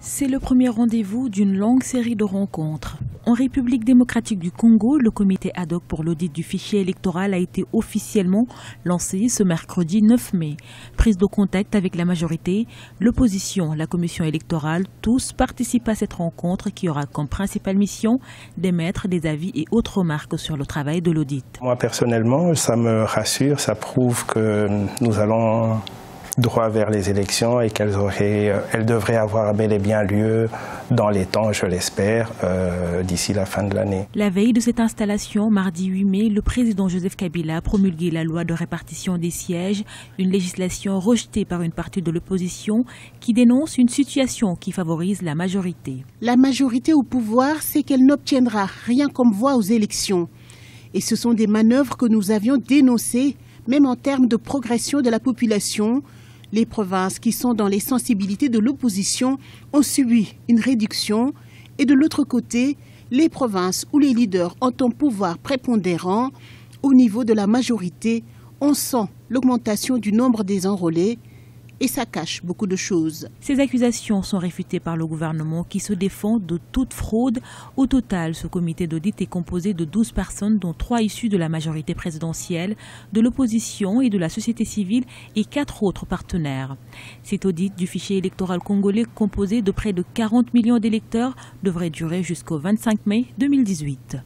C'est le premier rendez-vous d'une longue série de rencontres. En République démocratique du Congo, le comité ad hoc pour l'audit du fichier électoral a été officiellement lancé ce mercredi 9 mai. Prise de contact avec la majorité, l'opposition, la commission électorale, tous participent à cette rencontre qui aura comme principale mission d'émettre des avis et autres remarques sur le travail de l'audit. Moi personnellement, ça me rassure, ça prouve que nous allons droit vers les élections et qu'elles euh, elles devraient avoir bel et bien lieu dans les temps, je l'espère, euh, d'ici la fin de l'année. La veille de cette installation, mardi 8 mai, le président Joseph Kabila a promulgué la loi de répartition des sièges, une législation rejetée par une partie de l'opposition qui dénonce une situation qui favorise la majorité. La majorité au pouvoir sait qu'elle n'obtiendra rien comme voix aux élections. Et ce sont des manœuvres que nous avions dénoncées, même en termes de progression de la population, les provinces qui sont dans les sensibilités de l'opposition ont subi une réduction et de l'autre côté, les provinces où les leaders ont un pouvoir prépondérant au niveau de la majorité, on sent l'augmentation du nombre des enrôlés et ça cache beaucoup de choses. Ces accusations sont réfutées par le gouvernement qui se défend de toute fraude. Au total, ce comité d'audit est composé de 12 personnes, dont 3 issues de la majorité présidentielle, de l'opposition et de la société civile et 4 autres partenaires. Cet audit du fichier électoral congolais composé de près de 40 millions d'électeurs devrait durer jusqu'au 25 mai 2018.